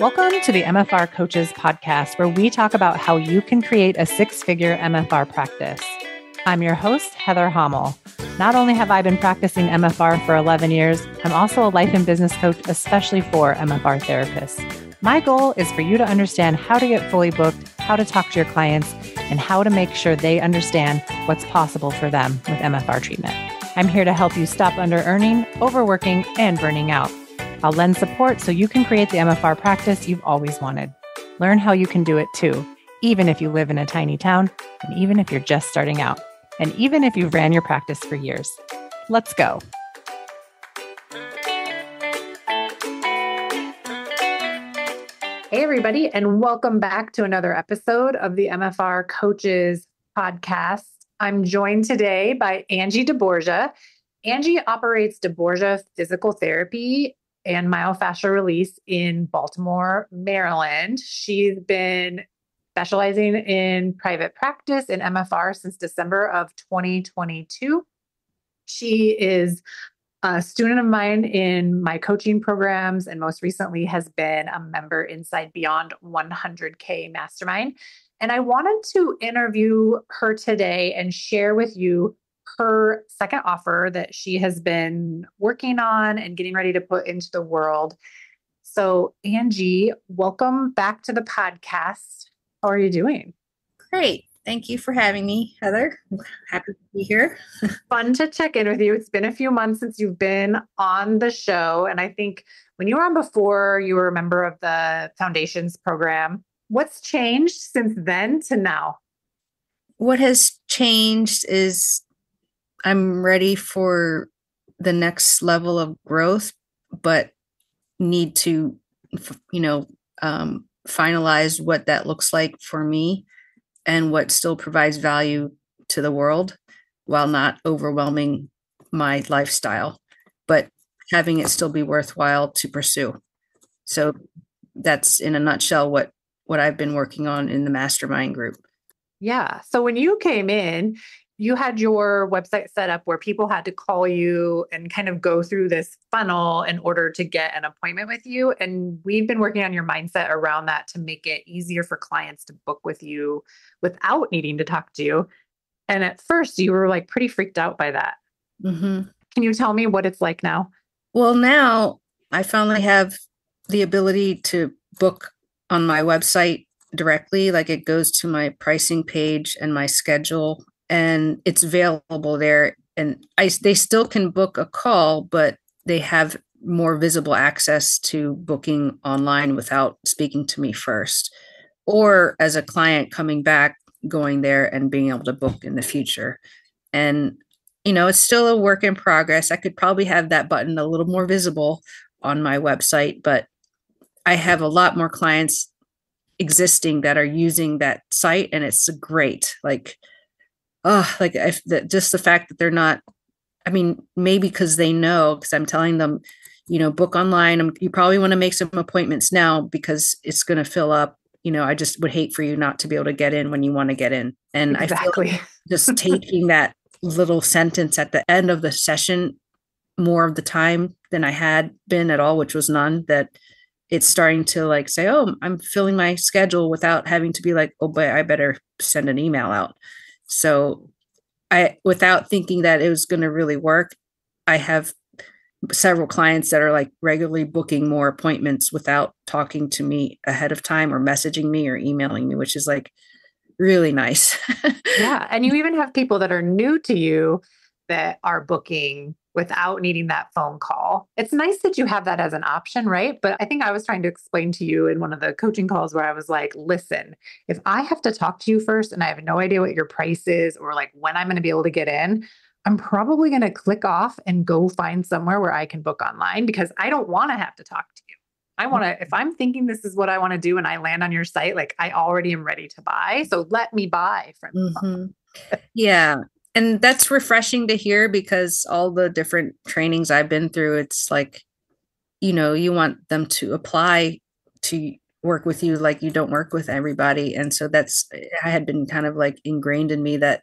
Welcome to the MFR Coaches Podcast, where we talk about how you can create a six figure MFR practice. I'm your host, Heather Hommel. Not only have I been practicing MFR for 11 years, I'm also a life and business coach, especially for MFR therapists. My goal is for you to understand how to get fully booked, how to talk to your clients, and how to make sure they understand what's possible for them with MFR treatment. I'm here to help you stop under earning, overworking, and burning out. I'll lend support so you can create the MFR practice you've always wanted. Learn how you can do it too, even if you live in a tiny town, and even if you're just starting out, and even if you've ran your practice for years. Let's go. Hey, everybody, and welcome back to another episode of the MFR Coaches Podcast. I'm joined today by Angie deBorja. Angie operates deBorja Physical Therapy and myofascial release in Baltimore, Maryland. She's been specializing in private practice in MFR since December of 2022. She is a student of mine in my coaching programs and most recently has been a member inside Beyond 100K Mastermind. And I wanted to interview her today and share with you her second offer that she has been working on and getting ready to put into the world. So, Angie, welcome back to the podcast. How are you doing? Great. Thank you for having me, Heather. I'm happy to be here. Fun to check in with you. It's been a few months since you've been on the show. And I think when you were on before, you were a member of the Foundations program. What's changed since then to now? What has changed is I'm ready for the next level of growth, but need to, you know, um, finalize what that looks like for me and what still provides value to the world while not overwhelming my lifestyle, but having it still be worthwhile to pursue. So that's in a nutshell what what I've been working on in the mastermind group. Yeah. So when you came in, you had your website set up where people had to call you and kind of go through this funnel in order to get an appointment with you. And we've been working on your mindset around that to make it easier for clients to book with you without needing to talk to you. And at first, you were like pretty freaked out by that. Mm-hmm. Can you tell me what it's like now? Well, now I finally have the ability to book on my website directly. Like it goes to my pricing page and my schedule and it's available there. And I, they still can book a call, but they have more visible access to booking online without speaking to me first, or as a client coming back, going there and being able to book in the future. And, you know, it's still a work in progress. I could probably have that button a little more visible on my website, but I have a lot more clients existing that are using that site and it's great. Like, oh, like I, that just the fact that they're not, I mean, maybe because they know, because I'm telling them, you know, book online. I'm, you probably want to make some appointments now because it's going to fill up. You know, I just would hate for you not to be able to get in when you want to get in. And exactly. I feel like just taking that little sentence at the end of the session more of the time than I had been at all, which was none, that it's starting to like say, oh, I'm filling my schedule without having to be like, oh, but I better send an email out. So I without thinking that it was going to really work, I have several clients that are like regularly booking more appointments without talking to me ahead of time or messaging me or emailing me, which is like really nice. yeah. And you even have people that are new to you that are booking without needing that phone call. It's nice that you have that as an option, right? But I think I was trying to explain to you in one of the coaching calls where I was like, listen, if I have to talk to you first and I have no idea what your price is or like when I'm going to be able to get in, I'm probably going to click off and go find somewhere where I can book online because I don't want to have to talk to you. I want to, if I'm thinking this is what I want to do and I land on your site, like I already am ready to buy. So let me buy from mm-hmm. Yeah and that's refreshing to hear because all the different trainings I've been through, it's like, you know, you want them to apply to work with you like you don't work with everybody. And so that's, I had been kind of like ingrained in me that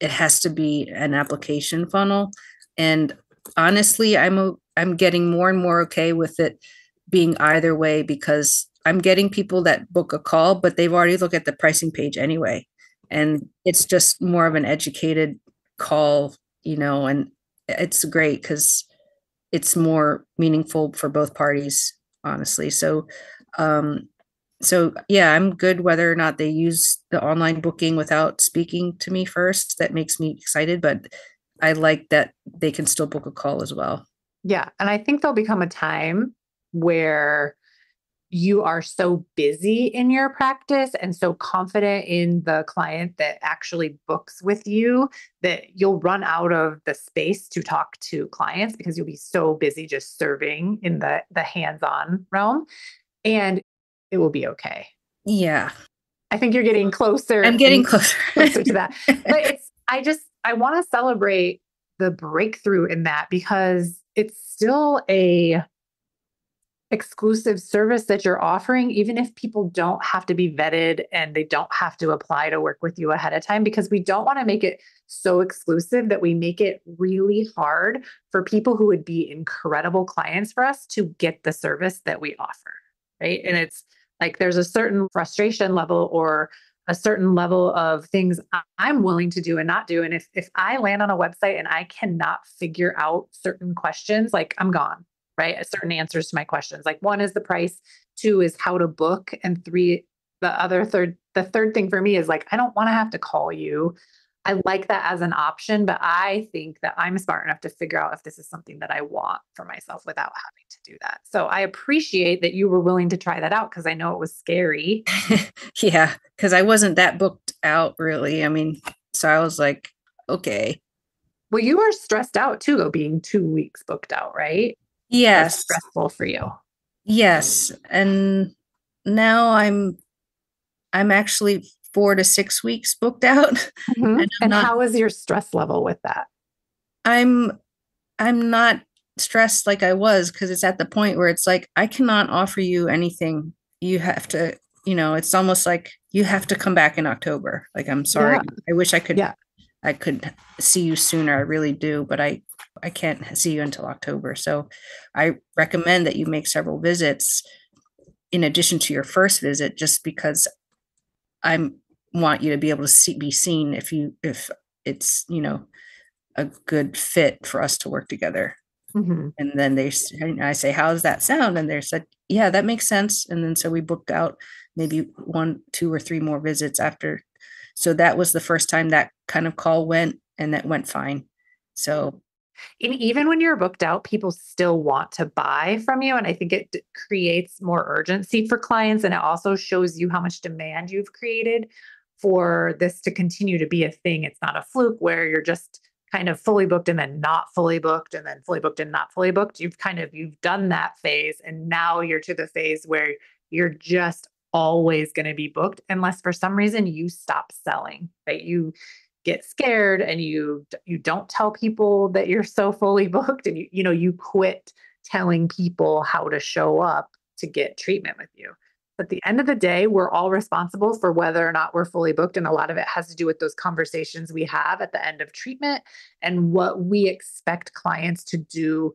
it has to be an application funnel. And honestly, I'm, a, I'm getting more and more okay with it being either way because I'm getting people that book a call, but they've already looked at the pricing page anyway. And it's just more of an educated call, you know, and it's great because it's more meaningful for both parties, honestly. So, um, so yeah, I'm good whether or not they use the online booking without speaking to me first. That makes me excited, but I like that they can still book a call as well. Yeah. And I think there'll become a time where you are so busy in your practice and so confident in the client that actually books with you that you'll run out of the space to talk to clients because you'll be so busy just serving in the the hands-on realm and it will be okay. Yeah. I think you're getting closer. I'm getting closer. closer to that. But it's I just I want to celebrate the breakthrough in that because it's still a exclusive service that you're offering even if people don't have to be vetted and they don't have to apply to work with you ahead of time because we don't want to make it so exclusive that we make it really hard for people who would be incredible clients for us to get the service that we offer right and it's like there's a certain frustration level or a certain level of things I'm willing to do and not do. And if if I land on a website and I cannot figure out certain questions, like I'm gone, right? Certain answers to my questions. Like one is the price, two is how to book, and three, the other third, the third thing for me is like, I don't want to have to call you. I like that as an option, but I think that I'm smart enough to figure out if this is something that I want for myself without having to do that. So I appreciate that you were willing to try that out because I know it was scary. yeah, because I wasn't that booked out really. I mean, so I was like, okay. Well, you were stressed out too, though, being two weeks booked out, right? Yes. stressful for you. Yes. And now I'm I'm actually four to six weeks booked out. Mm-hmm. And, and not, how is your stress level with that? I'm I'm not stressed like I was because it's at the point where it's like I cannot offer you anything. You have to, you know, it's almost like you have to come back in October. Like I'm sorry. Yeah. I wish I could yeah. I could see you sooner. I really do, but I I can't see you until October. So I recommend that you make several visits in addition to your first visit just because I'm want you to be able to see, be seen if you if it's you know a good fit for us to work together. Mm-hmm. and then they i say how does that sound? And they said yeah that makes sense. And then so we booked out maybe one two or three more visits after. So that was the first time that kind of call went and that went fine. So and even when you're booked out people still want to buy from you and i think it creates more urgency for clients and it also shows you how much demand you've created for this to continue to be a thing. It's not a fluke where you're just kind of fully booked and then not fully booked and then fully booked and not fully booked. You've kind of you've done that phase and now you're to the phase where you're just always going to be booked unless for some reason you stop selling, right? You get scared and you you don't tell people that you're so fully booked and you you know you quit telling people how to show up to get treatment with you at the end of the day, we're all responsible for whether or not we're fully booked. And a lot of it has to do with those conversations we have at the end of treatment and what we expect clients to do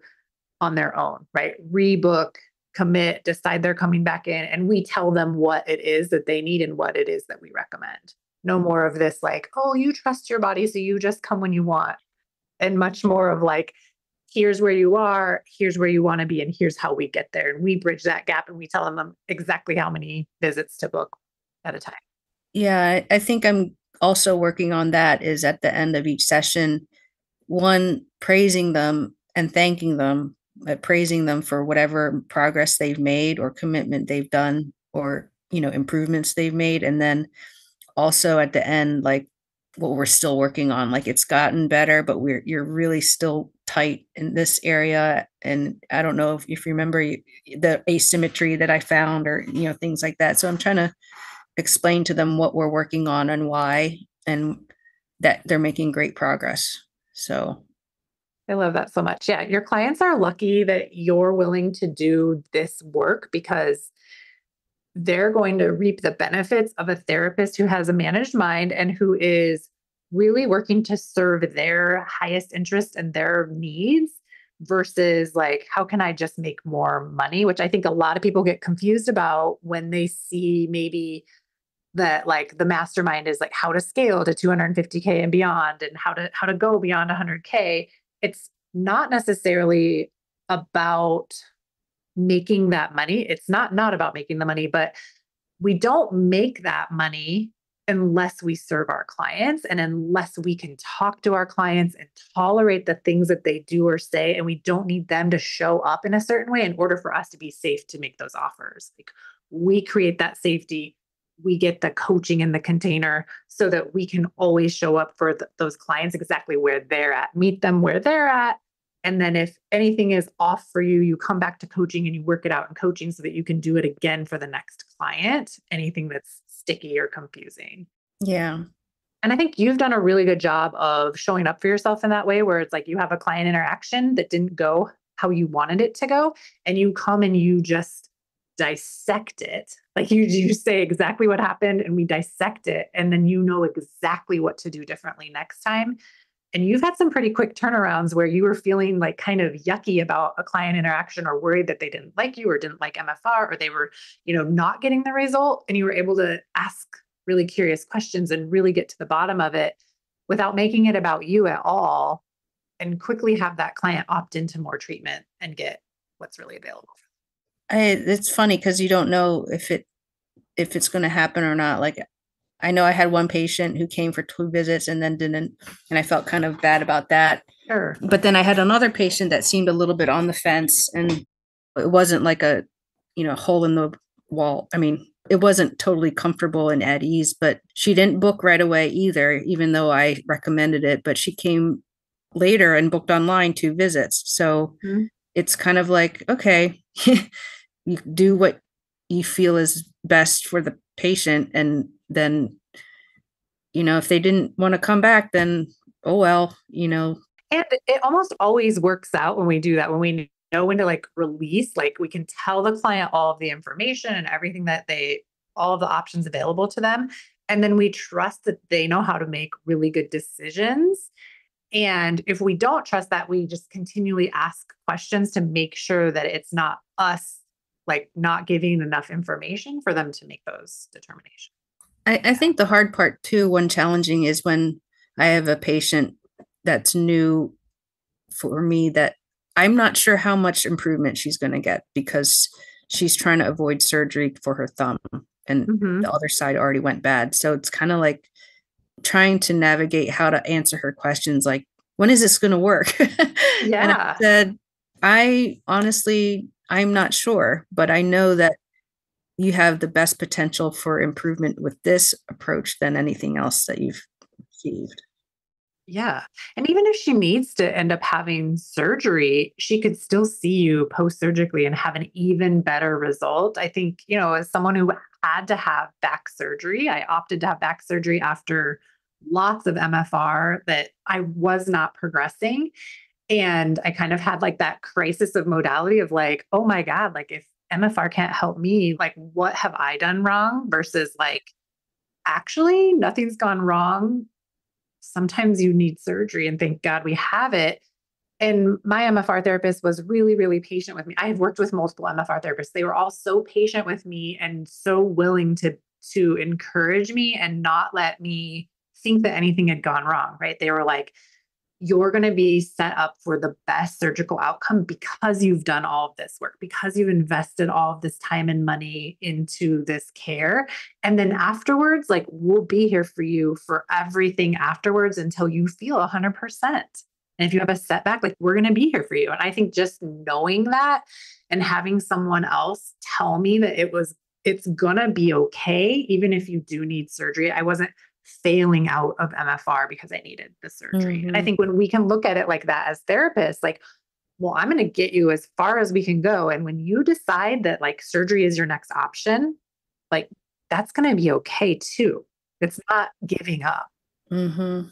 on their own, right? Rebook, commit, decide they're coming back in, and we tell them what it is that they need and what it is that we recommend. No more of this, like, oh, you trust your body, so you just come when you want. And much more of like, here's where you are, here's where you want to be, and here's how we get there. And we bridge that gap and we tell them um, exactly how many visits to book at a time. Yeah, I think I'm also working on that is at the end of each session, one, praising them and thanking them, praising them for whatever progress they've made or commitment they've done or, you know, improvements they've made. And then also at the end, like what we're still working on. Like it's gotten better, but we're you're really still tight in this area. And I don't know if, if you remember the asymmetry that I found or you know things like that. So I'm trying to explain to them what we're working on and why and that they're making great progress. So I love that so much. Yeah, your clients are lucky that you're willing to do this work because they're going to reap the benefits of a therapist who has a managed mind and who is really working to serve their highest interest and their needs versus like, how can I just make more money? Which I think a lot of people get confused about when they see maybe that like the mastermind is like how to scale to 250k and beyond and how to how to go beyond 100k it's not necessarily about making that money. It's not not about making the money but we don't make that money unless we serve our clients and unless we can talk to our clients and tolerate the things that they do or say. And we don't need them to show up in a certain way in order for us to be safe to make those offers. Like we create that safety. We get the coaching in the container so that we can always show up for th- those clients exactly where they're at meet them where they're at and then if anything is off for you, you come back to coaching and you work it out in coaching so that you can do it again for the next client, anything that's sticky or confusing. Yeah. And I think you've done a really good job of showing up for yourself in that way where it's like you have a client interaction that didn't go how you wanted it to go and you come and you just dissect it. Like you you say exactly what happened and we dissect it and then you know exactly what to do differently next time and you've had some pretty quick turnarounds where you were feeling like kind of yucky about a client interaction or worried that they didn't like you or didn't like MFR or they were, you know, not getting the result. And you were able to ask really curious questions and really get to the bottom of it without making it about you at all and quickly have that client opt into more treatment and get what's really available. I, it's funny because you don't know if it if it's going to happen or not. Like I know I had one patient who came for two visits and then didn't, and I felt kind of bad about that. Sure. But then I had another patient that seemed a little bit on the fence and it wasn't like a, you know, hole in the wall. I mean, it wasn't totally comfortable and at ease, but she didn't book right away either, even though I recommended it. But she came later and booked online two visits. So mm-hmm. it's kind of like, okay, you do what you feel is best for the patient and then you know if they didn't want to come back then oh well you know. And it almost always works out when we do that when we know when to like release like we can tell the client all of the information and everything that they all of the options available to them and then we trust that they know how to make really good decisions. And if we don't trust that we just continually ask questions to make sure that it's not us like not giving enough information for them to make those determinations I, I think the hard part too, when challenging, is when I have a patient that's new for me that I'm not sure how much improvement she's going to get because she's trying to avoid surgery for her thumb and mm-hmm. the other side already went bad. So it's kind of like trying to navigate how to answer her questions like, when is this going to work? Yeah. and I said, I honestly, I'm not sure, but I know that you have the best potential for improvement with this approach than anything else that you've received. Yeah. And even if she needs to end up having surgery, she could still see you post surgically and have an even better result. I think, you know, as someone who had to have back surgery, I opted to have back surgery after lots of MFR that I was not progressing. And I kind of had like that crisis of modality of like, oh my God, like if MFR can't help me. Like, what have I done wrong? Versus, like, actually, nothing's gone wrong. Sometimes you need surgery, and thank God we have it. And my MFR therapist was really, really patient with me. I have worked with multiple MFR therapists. They were all so patient with me and so willing to to encourage me and not let me think that anything had gone wrong, right? They were like, you're going to be set up for the best surgical outcome because you've done all of this work, because you've invested all of this time and money into this care. And then afterwards, like we'll be here for you for everything afterwards until you feel 100%. And if you have a setback, like we're going to be here for you. And I think just knowing that and having someone else tell me that it was, it's going to be okay, even if you do need surgery. I wasn't failing out of MFR because I needed the surgery. Mm-hmm. And I mm-hmm. think when we can look at it like that as therapists, like, well, I'm going to get you as far as we can go. And when you decide that like surgery is your next option, like that's going to be okay too. It's not giving up. Mm-hmm.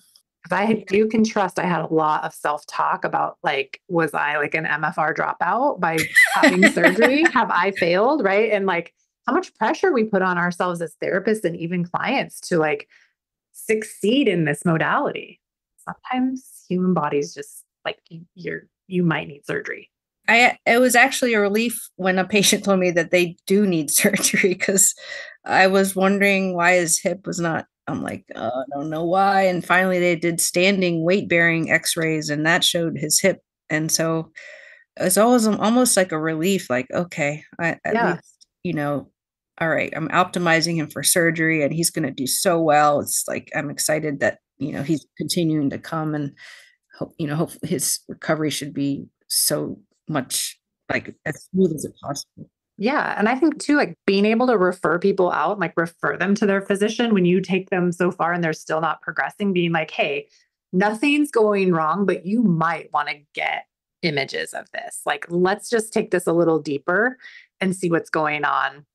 I you can trust I had a lot of self talk about like, was I like an MFR dropout by having surgery? Have I failed? Right. And like how much pressure we put on ourselves as therapists and even clients to like succeed in this modality. Sometimes human bodies just like you're you might need surgery. I it was actually a relief when a patient told me that they do need surgery because I was wondering why his hip was not. I'm like, oh, I don't know why. And finally, they did standing weight bearing X-rays, and that showed his hip. And so it's always almost like a relief. Like, okay, I, at yeah. least you know, all right, I'm optimizing him for surgery, and he's going to do so well. It's like I'm excited that you know he's continuing to come, and hope you know, hope his recovery should be so much like as smooth as it possible. Yeah. And I think too, like being able to refer people out, like refer them to their physician when you take them so far and they're still not progressing, being like, hey, nothing's going wrong, but you might want to get images of this. Like, let's just take this a little deeper and see what's going on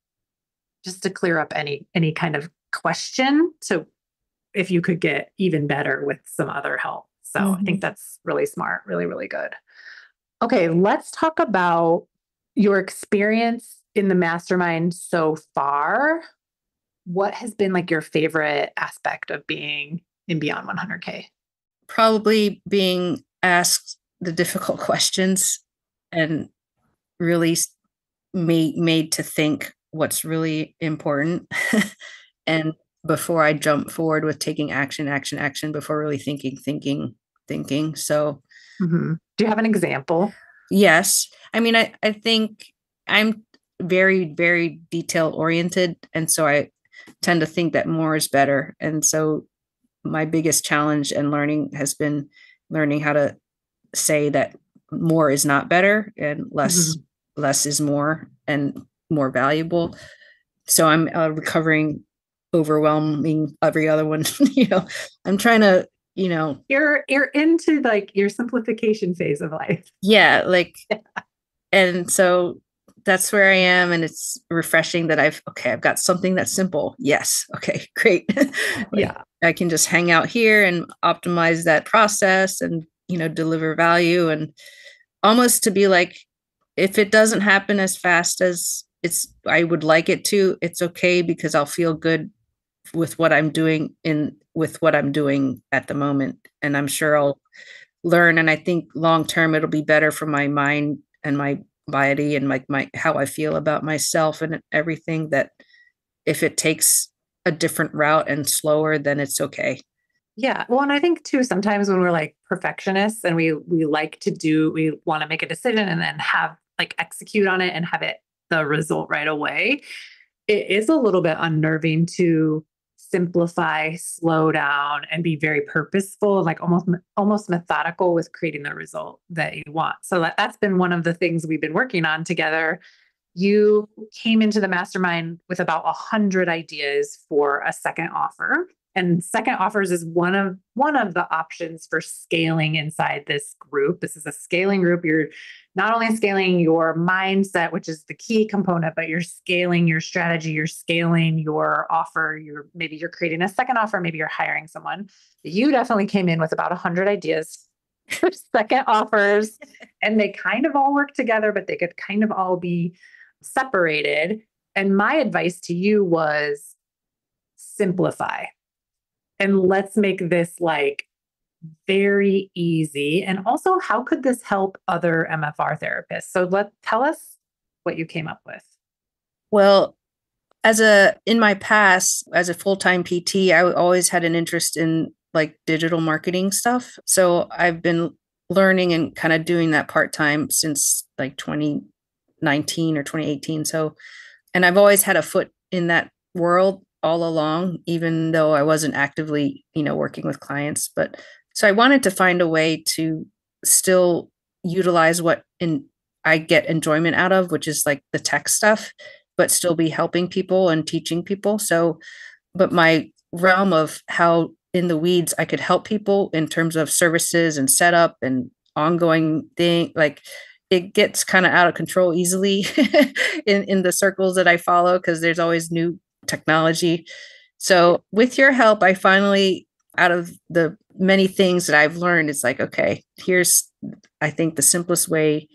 just to clear up any any kind of question so if you could get even better with some other help so mm-hmm. i think mm-hmm. that's really smart really really good Okay, let's talk about your experience in the mastermind so far. What has been like your favorite aspect of being in Beyond 100K? Probably being asked the difficult questions and really made made to think what's really important and before I jump forward with taking action, action, action before really thinking, thinking, thinking. So Mm-hmm. Do you have an example? Yes. I mean, I, I think I'm very, very detail oriented. And so I tend to think that more is better. And so my biggest challenge and learning has been learning how to say that more is not better and less mm-hmm. less is more and more valuable. So i'm uh, recovering overwhelming every other one you know. I'm trying to you know you're you're into like your simplification phase of life. Yeah like yeah. and so that's where i am and it's refreshing that i've okay i've got something that's simple. Yes okay great. Like, yeah. I can just hang out here and optimize that process and you know deliver value and almost to be like if it doesn't happen as fast as it's i would like it to it's okay because i'll feel good with what i'm doing in with what I'm doing at the moment. And I'm sure I'll learn. And I think long term, it'll be better for my mind and my body and like my, my how I feel about myself and everything that if it takes a different route and slower, then it's okay. Yeah. Well, and I think too, sometimes when we're like perfectionists and we we like to do, we want to make a decision and then have like execute on it and have it the result right away. It is a little bit unnerving to simplify, slow down, and be very purposeful, like almost almost methodical with creating the result that you want. So that, that's been one of the things we've been working on together. You came into the mastermind with about a hundred ideas for a second offer and second offers is one of one of the options for scaling inside this group this is a scaling group you're not only scaling your mindset which is the key component but you're scaling your strategy you're scaling your offer you're maybe you're creating a second offer maybe you're hiring someone. You definitely came in with about 100 ideas for second offers and they kind of all work together but they could kind of all be separated. And my advice to you was simplify and let's make this like very easy. And also, how could this help other MFR therapists? So let tell us what you came up with. Well, as a in my past as a full-time PT, I always had an interest in like digital marketing stuff. So I've been learning and kind of doing that part-time since like 2019 or 2018. So and I've always had a foot in that world all along, even though I wasn't actively, you know, working with clients. But so I wanted to find a way to still utilize what in I get enjoyment out of, which is like the tech stuff, but still be helping people and teaching people. So, but my realm of how in the weeds I could help people in terms of services and setup and ongoing thing, like it gets kind of out of control easily in in the circles that I follow because there's always new technology. So, with your help, I finally, out of the many things that I've learned, it's like, okay, here's, I think, the simplest way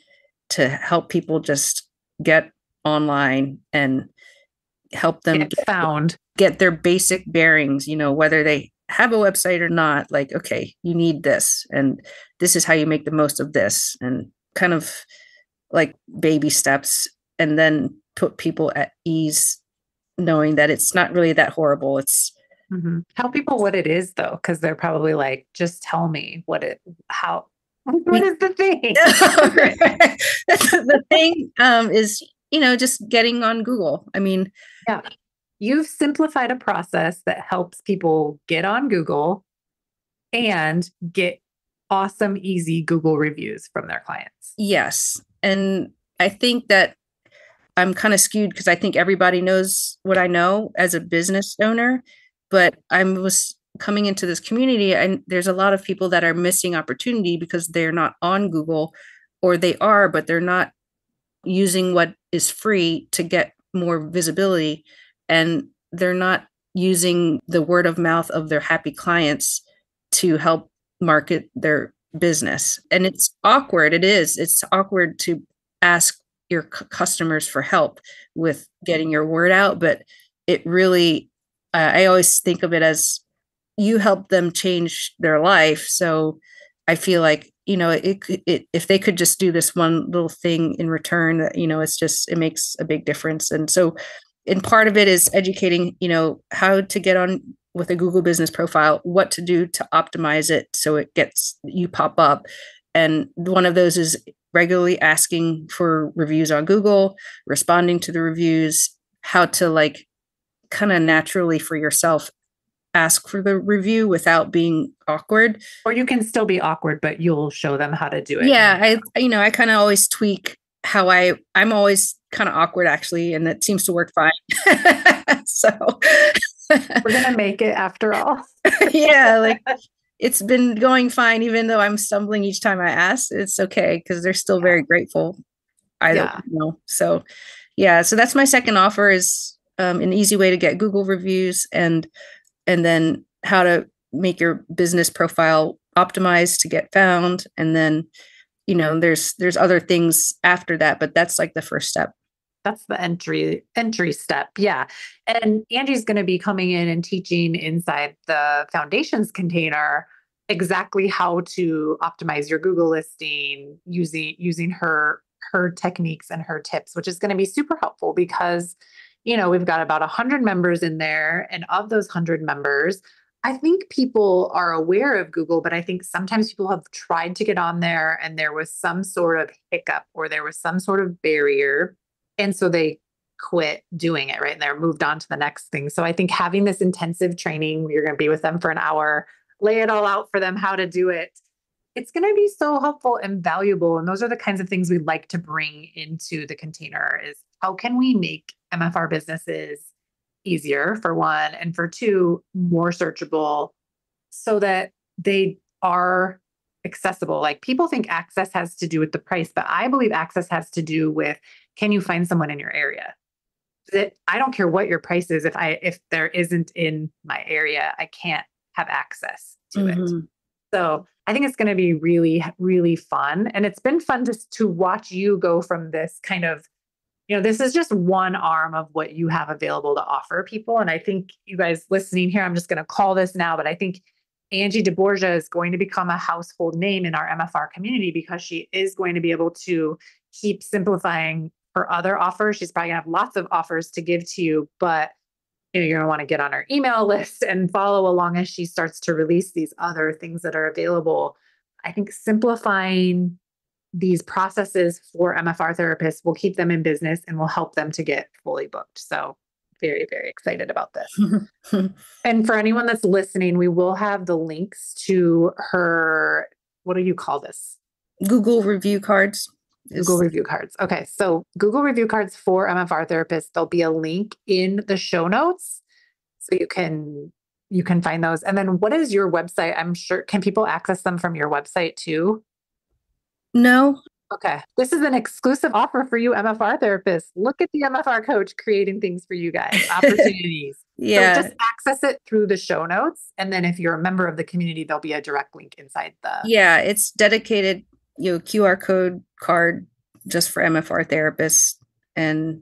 to help people just get online and help them get, get found, get their basic bearings, you know, whether they have a website or not, like, okay, you need this, and this is how you make the most of this, and kind of like baby steps, and then put people at ease, knowing that it's not really that horrible. It's mm-hmm. tell people what it is though, because they're probably like, just tell me what it, how, what is the thing? the thing um, is, you know, just getting on Google. I mean, yeah, you've simplified a process that helps people get on Google and get awesome, easy Google reviews from their clients. Yes. And I think that I'm kind of skewed because I think everybody knows what I know as a business owner, but I was coming into this community and there's a lot of people that are missing opportunity because they're not on Google or they are but they're not using what is free to get more visibility and they're not using the word of mouth of their happy clients to help market their business. And it's awkward it is it's awkward to ask your c- customers for help with getting your word out but it really uh, i always think of it as you help them change their life. So i feel like you know it, it if they could just do this one little thing in return you know it's just it makes a big difference. And so and part of it is educating you know how to get on with a google business profile what to do to optimize it so it gets you pop up. And one of those is regularly asking for reviews on google responding to the reviews how to like kind of naturally for yourself ask for the review without being awkward. Or you can still be awkward, but you'll show them how to do it. Yeah, I you know, I kind of always tweak how I I'm always kind of awkward actually, and it seems to work fine. so we're gonna make it after all. yeah, like it's been going fine, even though I'm stumbling each time I ask. It's okay because they're still very grateful. I yeah. don't know. So yeah, so that's my second offer is um, an easy way to get Google reviews and and then how to make your business profile optimized to get found. And then you know there's there's other things after that but that's like the first step. That's the entry entry step yeah. And angie's going to be coming in and teaching inside the foundations container exactly how to optimize your google listing using using her her techniques and her tips which is going to be super helpful because you know, we've got about 100 members in there. And of those 100 members, I think people are aware of Google, but I think sometimes people have tried to get on there and there was some sort of hiccup or there was some sort of barrier. And so they quit doing it, right? And they're moved on to the next thing. So I think having this intensive training, you're going to be with them for an hour, lay it all out for them how to do it. It's going to be so helpful and valuable. And those are the kinds of things we'd like to bring into the container is how can we make MFR businesses easier for one, and for two, more searchable so that they are accessible. Like people think access has to do with the price, but I believe access has to do with can you find someone in your area? That I don't care what your price is if I if there isn't in my area, I can't have access to mm-hmm. it. So I think it's going to be really, really fun. And it's been fun to, to watch you go from this kind of you know, this is just one arm of what you have available to offer people. And I think you guys listening here, I'm just going to call this now, but I think Angie deBorja is going to become a household name in our MFR community because she is going to be able to keep simplifying her other offers. She's probably gonna have lots of offers to give to you, but you know, you're gonna want to get on her email list and follow along as she starts to release these other things that are available. I think simplifying these processes for MFR therapists will keep them in business and will help them to get fully booked. So, very, very excited about this. and for anyone that's listening, we will have the links to her, what do you call this? Google review cards. Google review cards. Okay. So, Google review cards for MFR therapists, there'll be a link in the show notes. So you can you can find those. And then what is your website? I'm sure can people access them from your website too? No. Okay. This is an exclusive offer for you MFR therapists. Look at the MFR coach creating things for you guys, opportunities. yeah. So just access it through the show notes. And then if you're a member of the community, there'll be a direct link inside the. Yeah. It's dedicated, you know, QR code card just for MFR therapists. And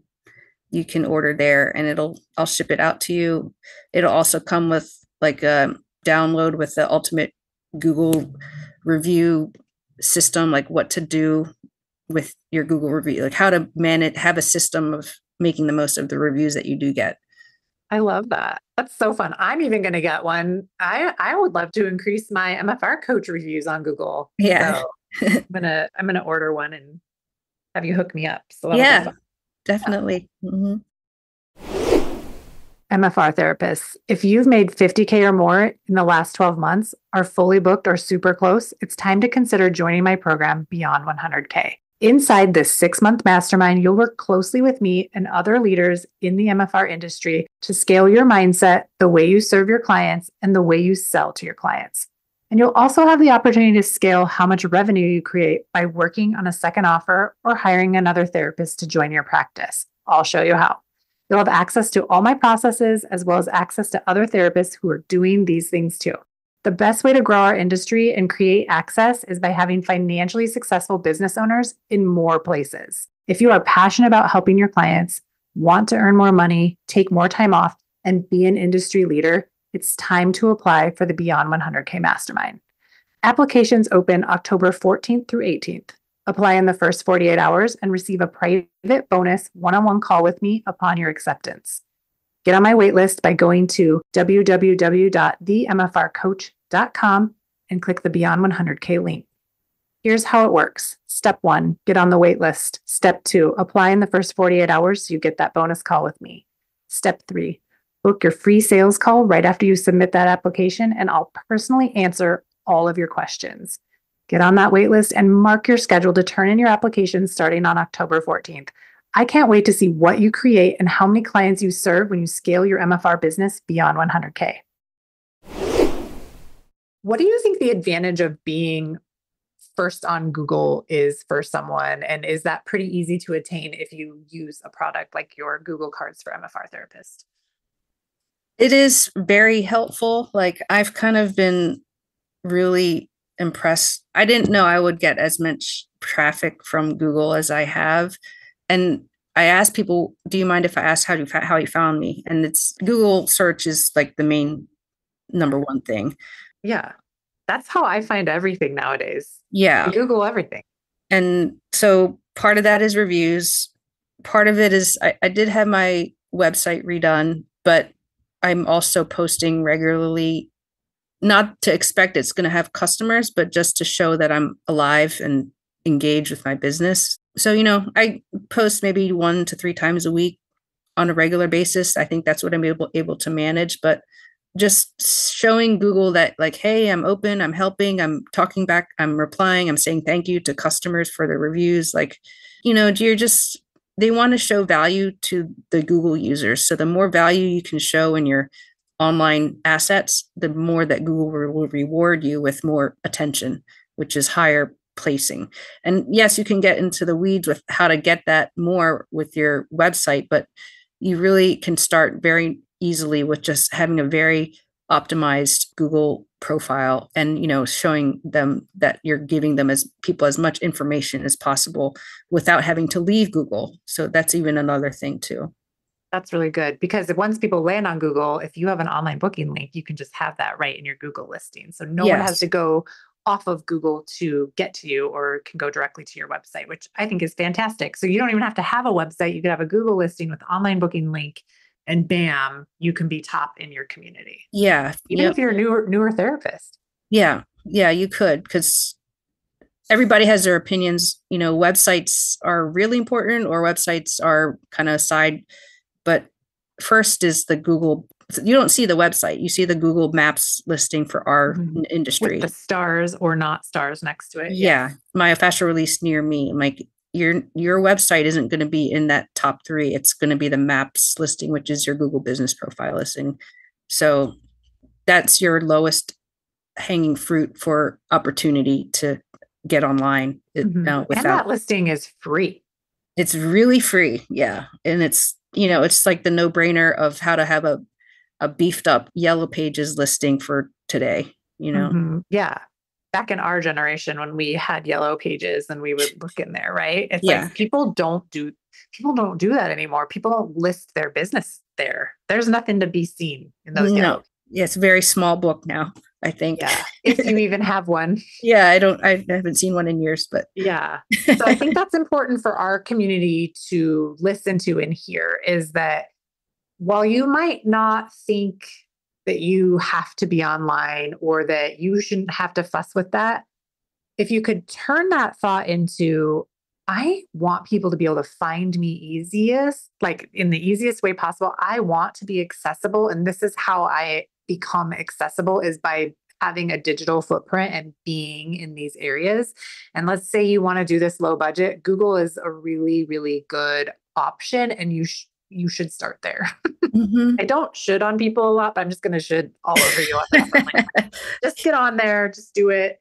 you can order there and it'll, I'll ship it out to you. It'll also come with like a download with the ultimate Google review system, like what to do with your Google review, like how to manage, have a system of making the most of the reviews that you do get. I love that. That's so fun. I'm even going to get one. I I would love to increase my MFR coach reviews on Google. Yeah. So I'm gonna I'm gonna order one and have you hook me up. So yeah, definitely. Mm-hmm. MFR therapists, if you've made 50K or more in the last 12 months, are fully booked or super close, it's time to consider joining my program Beyond 100K. Inside this six month mastermind, you'll work closely with me and other leaders in the MFR industry to scale your mindset, the way you serve your clients, and the way you sell to your clients. And you'll also have the opportunity to scale how much revenue you create by working on a second offer or hiring another therapist to join your practice. I'll show you how. You'll have access to all my processes as well as access to other therapists who are doing these things too. The best way to grow our industry and create access is by having financially successful business owners in more places. If you are passionate about helping your clients, want to earn more money, take more time off, and be an industry leader, it's time to apply for the Beyond 100K Mastermind. Applications open October 14th through 18th. Apply in the first 48 hours and receive a private bonus one on one call with me upon your acceptance. Get on my waitlist by going to www.themfrcoach.com and click the Beyond 100K link. Here's how it works. Step one, get on the waitlist. Step two, apply in the first 48 hours so you get that bonus call with me. Step three, book your free sales call right after you submit that application, and I'll personally answer all of your questions. Get on that waitlist and mark your schedule to turn in your application starting on October 14th. I can't wait to see what you create and how many clients you serve when you scale your MFR business beyond 100K. What do you think the advantage of being first on Google is for someone? And is that pretty easy to attain if you use a product like your Google Cards for MFR Therapist? It is very helpful. Like I've kind of been really impressed. I didn't know I would get as much traffic from Google as I have. And I asked people, "Do you mind if I ask how you how you found me?" And it's Google search is like the main number one thing. Yeah. That's how I find everything nowadays. Yeah. I Google everything. And so part of that is reviews. Part of it is I, I did have my website redone, but I'm also posting regularly not to expect it's going to have customers, but just to show that I'm alive and engaged with my business. So, you know, I post maybe one to three times a week on a regular basis. I think that's what I'm able able to manage. But just showing Google that like, hey, I'm open, I'm helping, I'm talking back, I'm replying, I'm saying thank you to customers for the reviews. Like, you know, you're just they want to show value to the Google users. So the more value you can show in your online assets, the more that Google will reward you with more attention, which is higher placing. And yes, you can get into the weeds with how to get that more with your website, but you really can start very easily with just having a very optimized Google profile and you know showing them that you're giving them as people as much information as possible without having to leave Google. So that's even another thing too. That's really good because once people land on Google, if you have an online booking link, you can just have that right in your Google listing. So no yes. one has to go off of Google to get to you or can go directly to your website, which I think is fantastic. So you don't even have to have a website. You could have a Google listing with online booking link and bam, you can be top in your community. Yeah. Even yep. if you're a newer newer therapist. Yeah. Yeah, you could because everybody has their opinions. You know, websites are really important or websites are kind of side but first is the Google. You don't see the website; you see the Google Maps listing for our mm-hmm. industry. With the stars or not stars next to it. Yeah, myofascial release near me. like your your website isn't going to be in that top three. It's going to be the Maps listing, which is your Google Business Profile listing. So that's your lowest hanging fruit for opportunity to get online. Mm-hmm. Uh, without, and that listing is free. It's really free, yeah, and it's you know, it's like the no brainer of how to have a, a beefed up yellow pages listing for today, you know? Mm-hmm. Yeah. Back in our generation, when we had yellow pages and we would look in there, right? It's yeah. like people don't do people don't do that anymore. People don't list their business there. There's nothing to be seen in those. No, yeah, it's a very small book now, I think. Yeah. If you even have one. yeah, I don't I haven't seen one in years, but yeah. So I think that's important for our community to listen to and hear is that while you might not think that you have to be online or that you shouldn't have to fuss with that, if you could turn that thought into I want people to be able to find me easiest, like in the easiest way possible. I want to be accessible. And this is how I become accessible is by having a digital footprint and being in these areas. And let's say you want to do this low budget, Google is a really, really good option. And you sh- you should start there. Mm-hmm. I don't should on people a lot, but I'm just going to should all over you like, just get on there, just do it.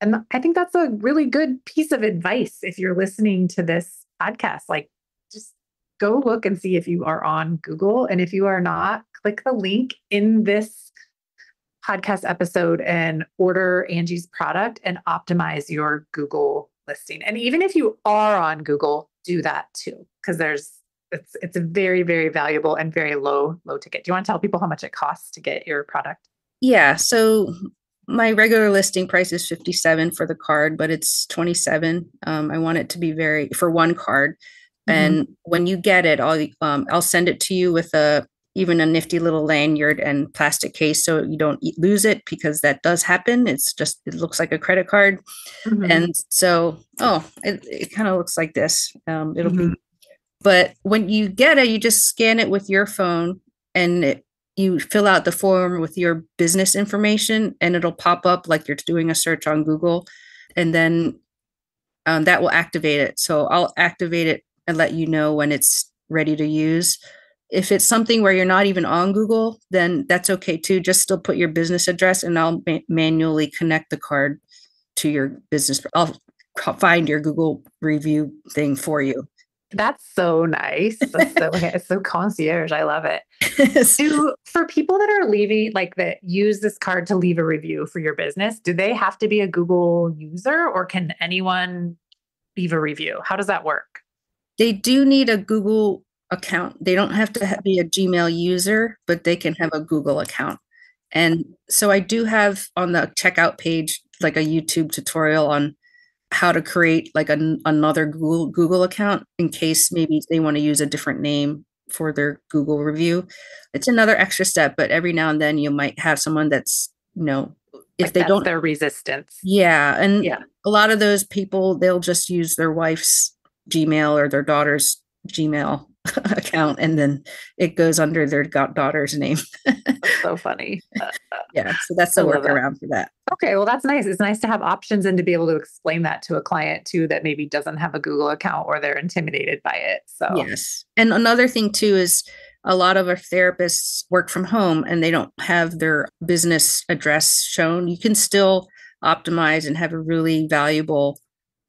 And I think that's a really good piece of advice if you're listening to this podcast. Like, just go look and see if you are on Google. And if you are not, click the link in this podcast episode and order Angie's product and optimize your Google listing. And even if you are on Google, do that too, because there's it's it's very very valuable and very low low ticket. Do you want to tell people how much it costs to get your product? Yeah, so my regular listing price is 57 for the card but it's 27 um, i want it to be very for one card mm-hmm. and when you get it i'll um, i'll send it to you with a even a nifty little lanyard and plastic case so you don't lose it because that does happen it's just it looks like a credit card mm-hmm. and so oh it, it kind of looks like this um, it'll mm-hmm. be but when you get it you just scan it with your phone and it you fill out the form with your business information and it'll pop up like you're doing a search on Google and then um, that will activate it. So I'll activate it and let you know when it's ready to use. If it's something where you're not even on Google, then that's okay too. Just still put your business address and I'll ma- manually connect the card to your business. I'll find your Google review thing for you. That's so nice. That's so, it's so concierge. I love it. do, for people that are leaving, like that use this card to leave a review for your business, do they have to be a Google user or can anyone leave a review? How does that work? They do need a Google account. They don't have to be a Gmail user, but they can have a Google account. And so I do have on the checkout page like a YouTube tutorial on how to create like an, another Google Google account in case maybe they want to use a different name for their Google review. It's another extra step, but every now and then you might have someone that's, you know, if like they don't their resistance. Yeah. And yeah. a lot of those people, they'll just use their wife's Gmail or their daughter's Gmail account and then it goes under their daughter's name. that's so funny. Uh, uh, yeah. So that's the workaround for that. Okay. Well, that's nice. It's nice to have options and to be able to explain that to a client too that maybe doesn't have a Google account or they're intimidated by it. So, yes. And another thing too is a lot of our therapists work from home and they don't have their business address shown. You can still optimize and have a really valuable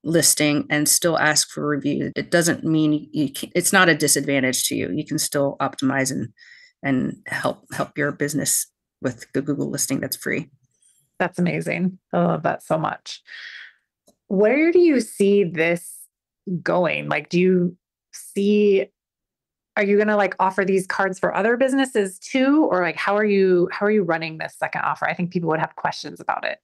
listing and still ask for review. It doesn't mean you can, it's not a disadvantage to you. You can still optimize and and help help your business with the Google listing that's free. That's amazing. I love that so much. Where do you see this going? Like do you see are you going to like offer these cards for other businesses too or like how are you how are you running this second offer? I think people would have questions about it.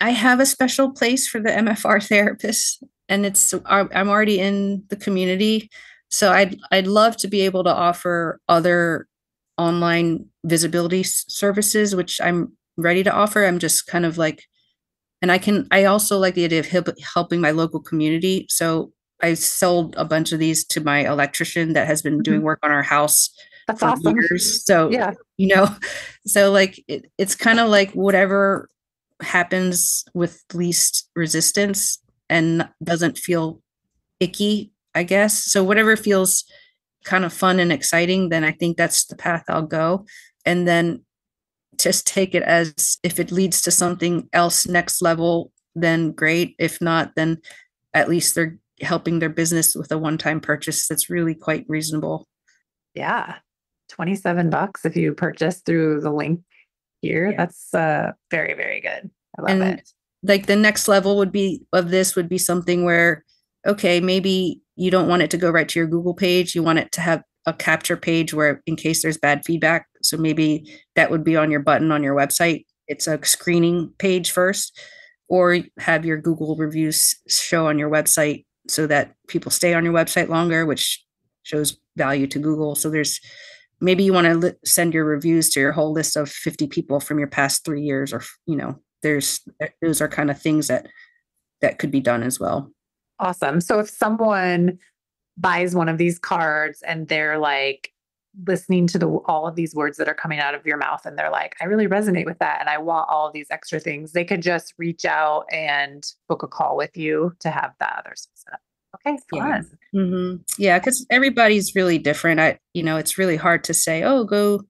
I have a special place for the MFR therapists, and it's I'm already in the community, so I'd I'd love to be able to offer other online visibility services, which I'm ready to offer. I'm just kind of like, and I can I also like the idea of helping my local community. So I sold a bunch of these to my electrician that has been mm-hmm. doing work on our house That's for awesome. years. So yeah, you know, so like it, it's kind of like whatever happens with least resistance and doesn't feel icky, I guess. So whatever feels kind of fun and exciting, then I think that's the path I'll go. And then just take it as if it leads to something else next level, then great. If not, then at least they're helping their business with a one-time purchase that's really quite reasonable. Yeah. 27 bucks if you purchase through the link here. Yeah. That's uh, very, very good. I love and it. Like the next level would be of this would be something where, okay, maybe you don't want it to go right to your Google page. You want it to have a capture page where, in case there's bad feedback, So maybe that would be on your button on your website. It's a screening page first, or have your Google reviews show on your website so that people stay on your website longer, which shows value to Google. So there's maybe you want to li- send your reviews to your whole list of 50 people from your past three years, or you know, there's eh, those are kind of things that that could be done as well. Awesome. So if someone buys one of these cards and they're like listening to the all of these words that are coming out of your mouth and they're like, I really resonate with that and I want all of these extra things, they could just reach out and book a call with you to have that other stuff. Okay, fun. Yeah, mm-hmm. yeah, because everybody's really different. I, you know, it's really hard to say, oh, go,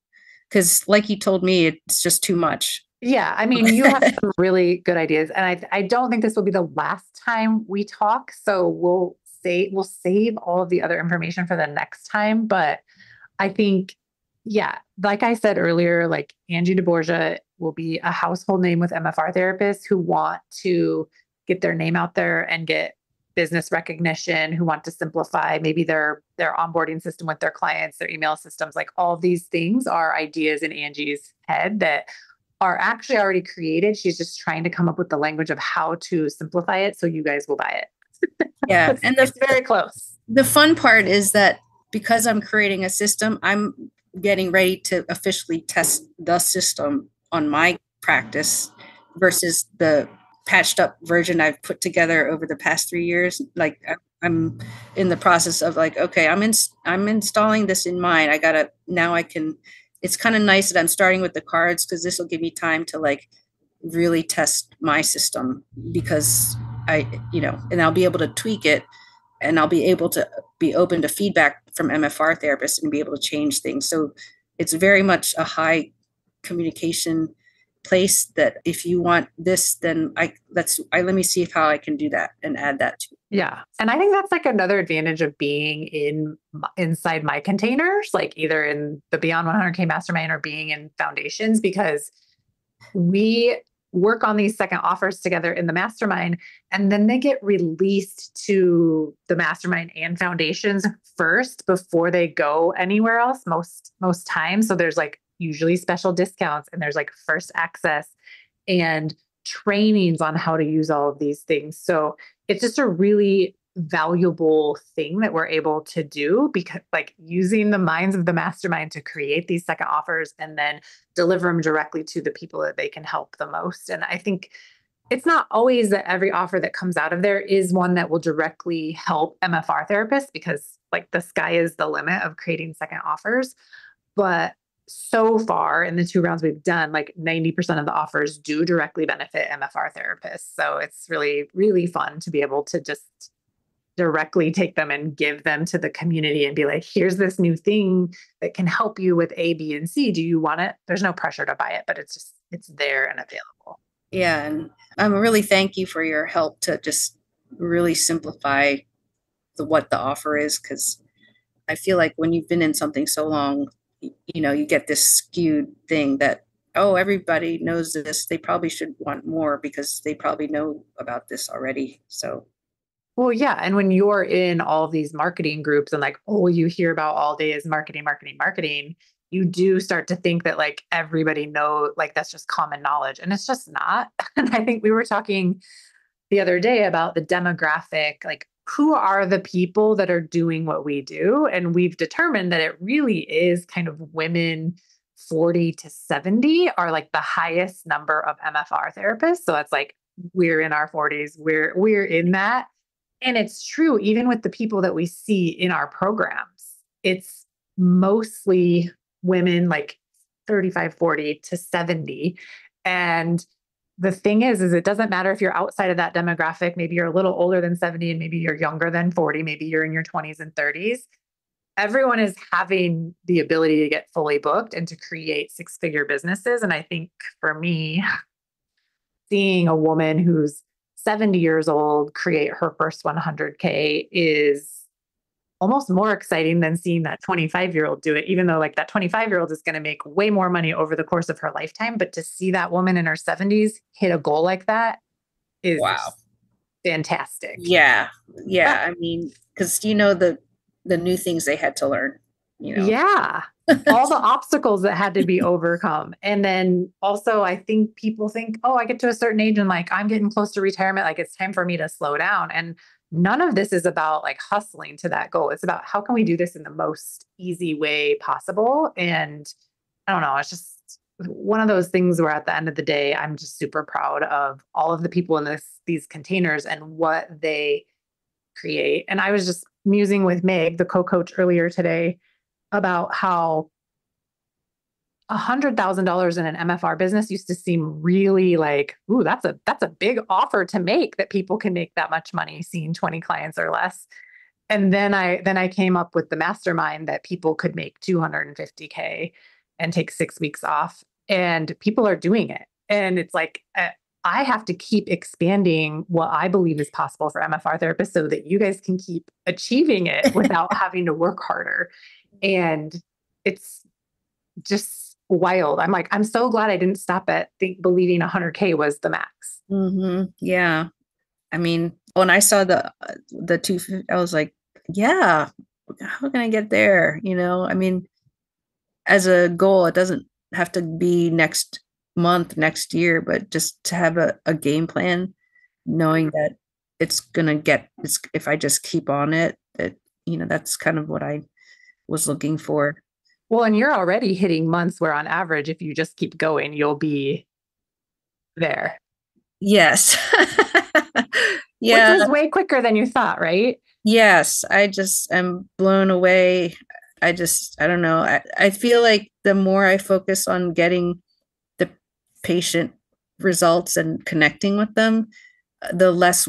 because like you told me, it's just too much. Yeah, I mean, you have some really good ideas, and I, I don't think this will be the last time we talk. So we'll say we'll save all of the other information for the next time. But I think, yeah, like I said earlier, like Angie deBorja will be a household name with MFR therapists who want to get their name out there and get business recognition who want to simplify maybe their their onboarding system with their clients their email systems like all of these things are ideas in angie's head that are actually already created. She's just trying to come up with the language of how to simplify it so you guys will buy it. Yeah and that's very close. The fun part is that because i'm creating a system i'm getting ready to officially test the system on my practice versus the patched up version I've put together over the past three years. Like I'm in the process of like, okay, I'm in, I'm installing this in mine. I gotta now I can. It's kind of nice that I'm starting with the cards because this will give me time to like really test my system because I, you know, and I'll be able to tweak it and I'll be able to be open to feedback from MFR therapists and be able to change things. So it's very much a high communication place that if you want this then i let's i let me see if how i can do that and add that to yeah. And i think that's like another advantage of being in inside my containers like either in the beyond 100k mastermind or being in foundations because we work on these second offers together in the mastermind and then they get released to the mastermind and foundations first before they go anywhere else most most times. So there's like usually special discounts and there's like first access and trainings on how to use all of these things. So it's just a really valuable thing that we're able to do because like using the minds of the mastermind to create these second offers and then deliver them directly to the people that they can help the most and i think it's not always that every offer that comes out of there is one that will directly help mfr therapists because like the sky is the limit of creating second offers but so far in the two rounds we've done, like 90% of the offers do directly benefit MFR therapists. So it's really, really fun to be able to just directly take them and give them to the community and be like, here's this new thing that can help you with A, B, and C. Do you want it? There's no pressure to buy it, but it's just, it's there and available. Yeah. And I'm really thank you for your help to just really simplify the what the offer is because I feel like when you've been in something so long, you know you get this skewed thing that oh everybody knows this they probably should want more because they probably know about this already so. Well yeah and when you're in all these marketing groups and like all you hear about all day is marketing marketing marketing you do start to think that like everybody know like that's just common knowledge and it's just not. And i think we were talking the other day about the demographic like who are the people that are doing what we do? And we've determined that it really is kind of women 40 to 70 are like the highest number of MFR therapists. So it's like we're in our 40s, we're we're in that. And it's true even with the people that we see in our programs. It's mostly women like 35 40 to 70 and the thing is is it doesn't matter if you're outside of that demographic maybe you're a little older than 70 and maybe you're younger than 40 maybe you're in your 20s and 30s everyone is having the ability to get fully booked and to create six figure businesses. And i think for me seeing a woman who's 70 years old create her first 100k is almost more exciting than seeing that 25 year old do it, even though like that 25 year old is going to make way more money over the course of her lifetime. But to see that woman in her 70s hit a goal like that is wow. fantastic. Yeah. Yeah. I mean, because you know the the new things they had to learn, you know. Yeah. all the obstacles that had to be overcome. And then also, I think people think, oh, I get to a certain age and like I'm getting close to retirement, like it's time for me to slow down. And none of this is about like hustling to that goal. It's about how can we do this in the most easy way possible. And I don't know, it's just one of those things where at the end of the day, I'm just super proud of all of the people in this these containers and what they create. And I was just musing with Meg, the co-coach earlier today, about how $100,000 in an MFR business used to seem really like, ooh, that's a that's a big offer to make that people can make that much money seeing 20 clients or less. And then I then I came up with the mastermind that people could make 250k and take 6 weeks off and people are doing it. And it's like uh, I have to keep expanding what I believe is possible for MFR therapists so that you guys can keep achieving it without having to work harder. And it's just wild. I'm like, I'm so glad I didn't stop at think believing 100k was the max. Mm-hmm. Yeah, I mean, when I saw the the two, I was like, yeah, how can I get there? You know, I mean, as a goal, it doesn't have to be next month, next year, but just to have a, a game plan, knowing that it's gonna get it's if I just keep on it, that you know, that's kind of what I was looking for. Well, and you're already hitting months where on average, if you just keep going, you'll be there. Yes. yeah. Which is way quicker than you thought, right? Yes. I just am blown away. I just, I don't know. I, I feel like the more I focus on getting the patient results and connecting with them, the less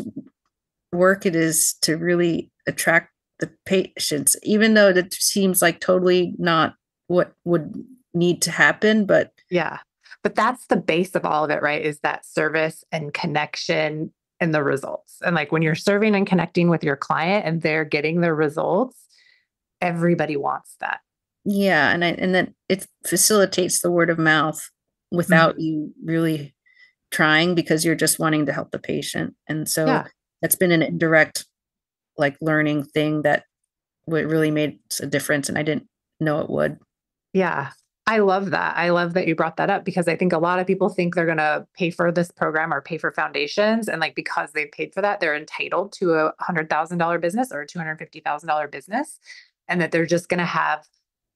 work it is to really attract the patients, even though it seems like totally not what would need to happen but yeah. But that's the base of all of it right is that service and connection and the results. And like when you're serving and connecting with your client and they're getting the results everybody wants that. Yeah and I, and then it facilitates the word of mouth without mm-hmm. you really trying because you're just wanting to help the patient. And so yeah. that's been an indirect like learning thing that what really made a difference and i didn't know it would yeah. I love that. I love that you brought that up because I think a lot of people think they're going to pay for this program or pay for foundations. And like, because they paid for that, they're entitled to a $100,000 business or a $250,000 business. And that they're just going to have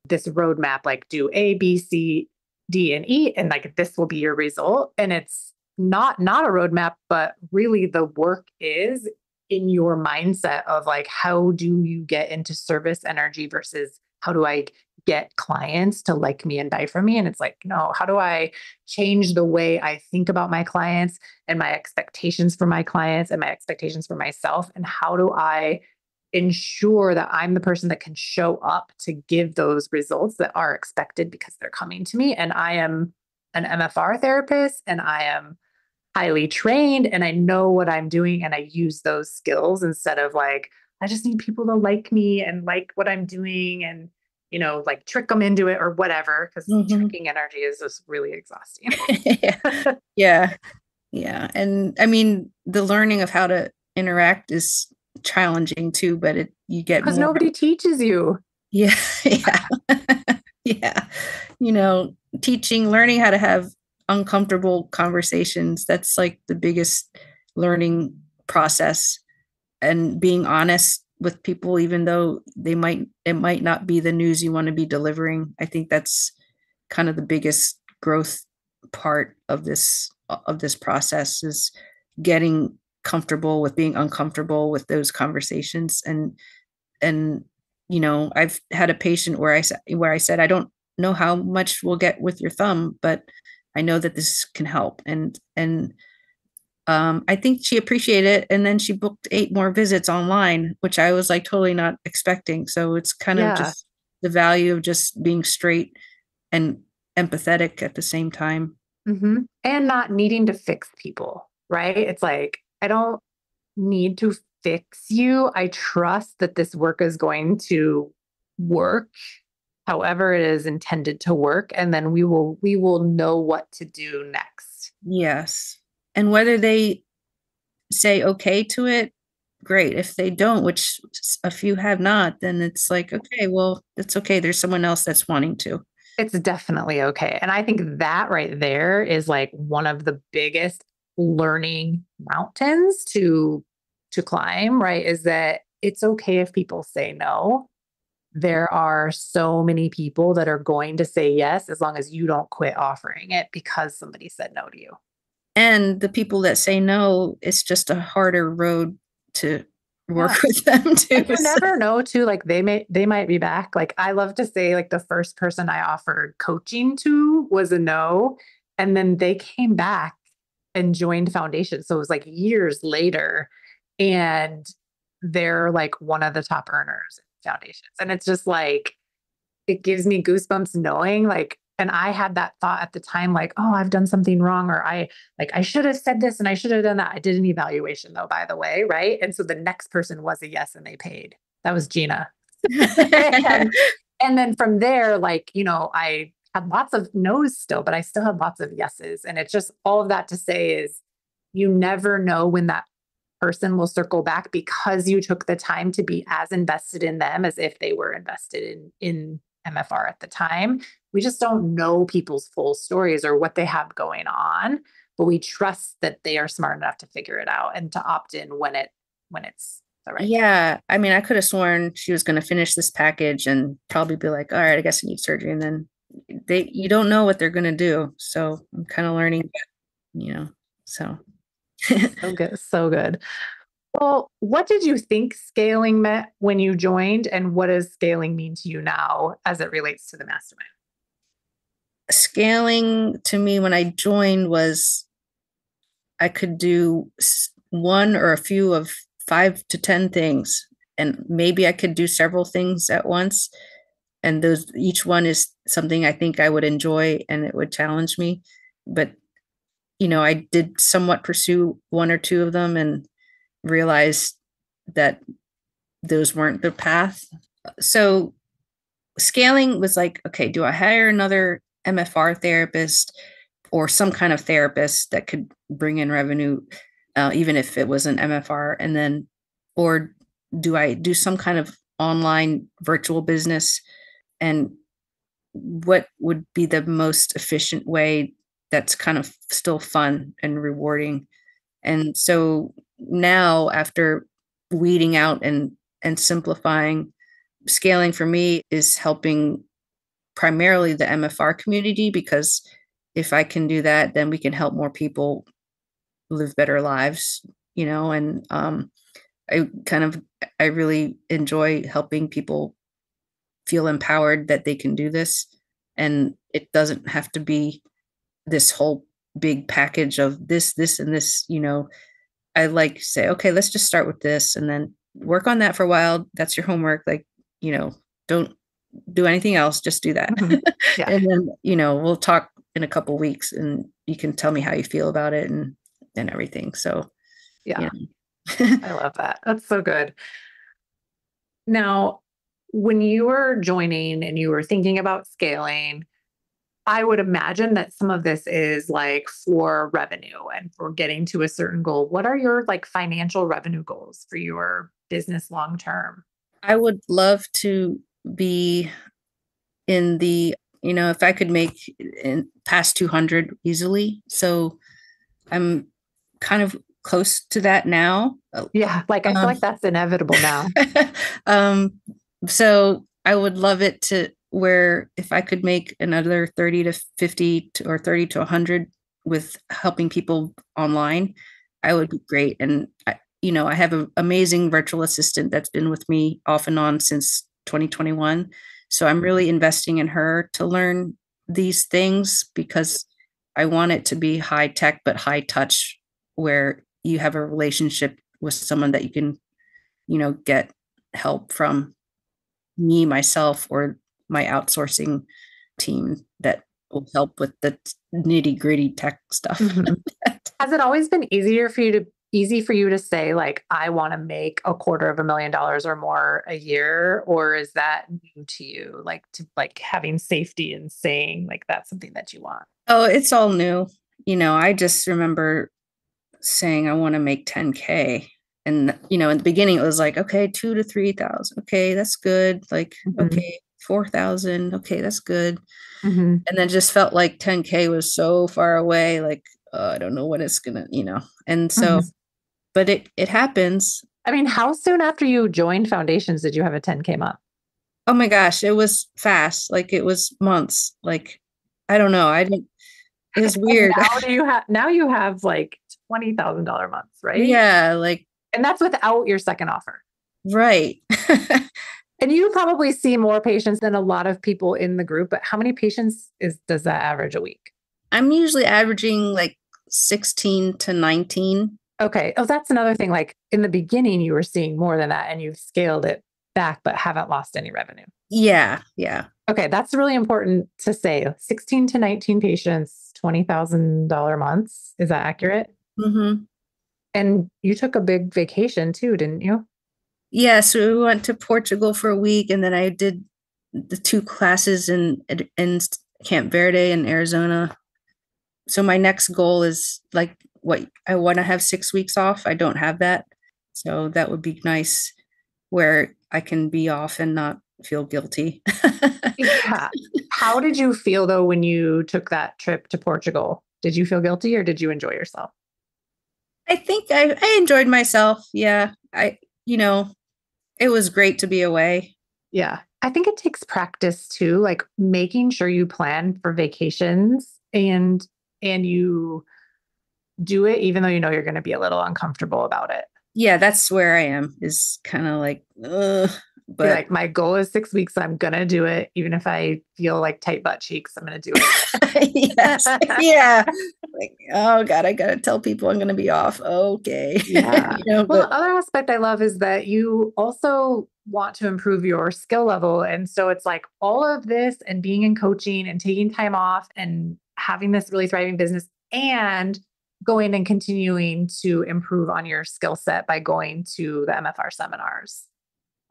this roadmap like do A, B, C, D, and E. And like, this will be your result. And it's not, not a roadmap, but really the work is in your mindset of like, how do you get into service energy versus how do I get clients to like me and buy from me. And it's like, no, how do I change the way I think about my clients and my expectations for my clients and my expectations for myself? And how do I ensure that I'm the person that can show up to give those results that are expected because they're coming to me? And I am an MFR therapist and I am highly trained and I know what I'm doing and I use those skills instead of like, I just need people to like me and like what I'm doing and you know, like trick them into it or whatever, because mm-hmm. tricking energy is just really exhausting. yeah. yeah. Yeah. And I mean, the learning of how to interact is challenging too, but it, you get because nobody teaches you. Yeah. Yeah. yeah. You know, teaching, learning how to have uncomfortable conversations. That's like the biggest learning process and being honest with people even though they might it might not be the news you want to be delivering. I think that's kind of the biggest growth part of this of this process is getting comfortable with being uncomfortable with those conversations. And and you know i've had a patient where i said where i said i don't know how much we'll get with your thumb but i know that this can help. And and um, I think she appreciated it. And then she booked eight more visits online, which I was like totally not expecting. So it's kind yeah. of just the value of just being straight and empathetic at the same time. Mm-hmm. And not needing to fix people, right? It's like, I don't need to fix you. I trust that this work is going to work however it is intended to work and then we will we will know what to do next yes and whether they say okay to it great. If they don't, which a few have not, then it's like, okay, well, it's okay. There's someone else that's wanting to. It's definitely okay. And I think that right there is like one of the biggest learning mountains to to climb, right? Is that it's okay if people say no. There are so many people that are going to say yes as long as you don't quit offering it because somebody said no to you. And the people that say no, it's just a harder road to work yeah. with them too. you never know too. Like they may they might be back. Like I love to say, like the first person I offered coaching to was a no. And then they came back and joined foundation. So it was like years later. And they're like one of the top earners in foundations. And it's just like it gives me goosebumps knowing like and i had that thought at the time like oh i've done something wrong or i like i should have said this and i should have done that. I did an evaluation though by the way right? And so the next person was a yes and they paid. That was gina. And, and then from there like you know i had lots of no's still but i still had lots of yeses. And it's just all of that to say is you never know when that person will circle back because you took the time to be as invested in them as if they were invested in in MFR at the time. We just don't know people's full stories or what they have going on, but we trust that they are smart enough to figure it out and to opt in when it when it's the right. Yeah, I mean, I could have sworn she was going to finish this package and probably be like, "All right, I guess I need surgery," and then they you don't know what they're going to do. So I'm kind of learning, you know. So so good, so good. Well, what did you think scaling meant when you joined, and what does scaling mean to you now as it relates to the mastermind? Scaling to me when I joined was I could do one or a few of five to 10 things, and maybe I could do several things at once. And those each one is something I think I would enjoy and it would challenge me. But, you know, I did somewhat pursue one or two of them and realized that those weren't the path. So scaling was like, okay, do I hire another MFR therapist or some kind of therapist that could bring in revenue, uh, even if it was an MFR? And then, or do I do some kind of online virtual business? And what would be the most efficient way that's kind of still fun and rewarding? And so now after weeding out and and simplifying scaling for me is helping primarily the MFR community because if I can do that then we can help more people live better lives you know and um I kind of I really enjoy helping people feel empowered that they can do this. And it doesn't have to be this whole big package of this this and this you know I like say, okay, let's just start with this and then work on that for a while. That's your homework. Like, you know, don't do anything else, just do that. Mm-hmm. Yeah. and then, you know, we'll talk in a couple weeks and you can tell me how you feel about it and and everything. So yeah. You know. I love that. That's so good. Now, when you were joining and you were thinking about scaling, I would imagine that some of this is like for revenue and for getting to a certain goal. What are your like financial revenue goals for your business long term? I would love to be in the, you know, if I could make in past 200 easily. So I'm kind of close to that now. Yeah, like I um, feel like that's inevitable now. um so I would love it to where if I could make another 30 to 50 to, or 30 to 100 with helping people online, I would be great. And, I, you know, I have an amazing virtual assistant that's been with me off and on since 2021. So I'm really investing in her to learn these things because I want it to be high tech, but high touch, where you have a relationship with someone that you can, you know, get help from me, myself, or my outsourcing team that will help with the nitty gritty tech stuff. Mm-hmm. Has it always been easier for you to easy for you to say like I want to make a quarter of a million dollars or more a year or is that new to you like to like having safety and saying like that's something that you want? Oh, it's all new. You know, I just remember saying I want to make 10k and you know in the beginning it was like okay two to three thousand okay that's good like Mhm. okay four thousand okay that's good Mhm. and then just felt like 10k was so far away like uh, i don't know what it's gonna you know and so Mhm. but it it happens I mean, how soon after you joined Foundations did you have a 10K month? oh my gosh it was fast like it was months like i don't know i didn't it was weird Now do you have now you have like twenty thousand dollar months, right? yeah like And that's without your second offer. right And you probably see more patients than a lot of people in the group, but how many patients is does that average a week? i'm usually averaging like 16 to 19 Okay. Oh, that's another thing. Like in the beginning, you were seeing more than that and you've scaled it back, but haven't lost any revenue. yeah yeah Okay. That's really important to say. 16 to 19 patients, $20,000 months. Is that accurate? hmm And you took a big vacation too, didn't you? Yeah, so we went to Portugal for a week, and then I did the two classes in in Camp Verde in Arizona. So my next goal is like what I want to have six weeks off. I don't have that, so that would be nice, where I can be off and not feel guilty. Yeah. How did you feel though when you took that trip to Portugal? Did you feel guilty or did you enjoy yourself? I think I, I enjoyed myself. Yeah, I you know, it was great to be away. Yeah. I think it takes practice too, like making sure you plan for vacations and and you do it even though you know you're going to be a little uncomfortable about it. Yeah, that's where I am. Is kind of like, ugh, but like my goal is 6 weeks, I'm going to do it even if I feel like tight butt cheeks, I'm going to do it. yes, yeah. Like, oh God, I gotta tell people I'm gonna be off. Okay. Yeah. You know, Well, but the other aspect I love is that you also want to improve your skill level. And so it's like all of this and being in coaching and taking time off and having this really thriving business and going and continuing to improve on your skill set by going to the MFR seminars.